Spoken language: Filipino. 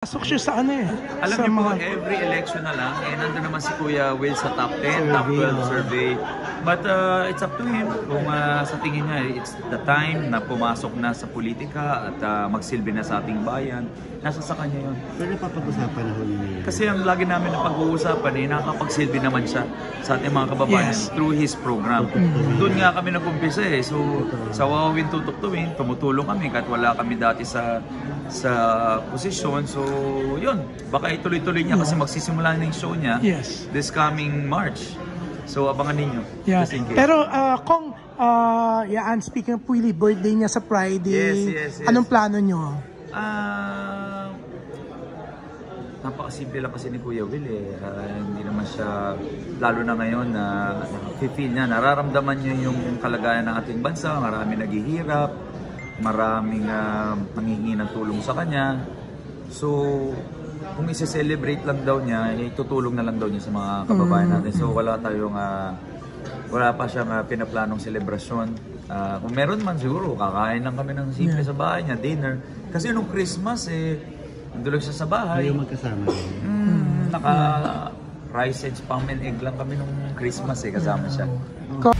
Pasok siya sa ano eh. Alam sa niyo po, mga... every election na lang, eh, nandun naman si Kuya Will sa top 10, Survey, top 12 no? survey. But uh, it's up to him kung uh, sa tingin niya, it's the time na pumasok na sa politika at uh, magsilbi na sa ating bayan. Nasa sa kanya yun. Pero napapag-usapan na ho ninyo. Kasi ang lagi namin na pag-uusapan eh, nakakapagsilbi naman siya sa ating mga kababayan Yes. through his program. Doon nga kami nag-umpisa eh. So, sa Wawawin Tutuktuin, tumutulong kami kahit wala kami dati sa sa posisyon. So, yun. Baka ituloy-tuloy niya kasi magsisimula na yung show niya Yes. this coming March. So, abangan ninyo. Yeah. Just in case. Pero uh, kung, uh, yan, speaking of Willie, birthday niya sa Friday, Yes, yes, yes. anong plano nyo? Ah, napakasimple lang kasi ni Kuya Will eh. Ah, hindi naman siya, lalo na ngayon na feel niya, nararamdaman niya yung kalagayan ng ating bansa, marami naghihirap, maraming uh, nangihingi ng tulong sa kanya. So, kung isi-celebrate lang daw niya, eh, tutulong na lang daw niya sa mga kababayan natin. So, wala tayong, ah, wala pa siyang uh, pinaplanong selebrasyon. Ah, kung meron man siguro, kakain lang kami ng simple sa bahay niya, dinner. Kasi nung Christmas, eh, nandun lang siya sa bahay. Kayo magkasama rin. Mm, naka rice and spam and egg lang kami nung Christmas eh, kasama siya. Ko-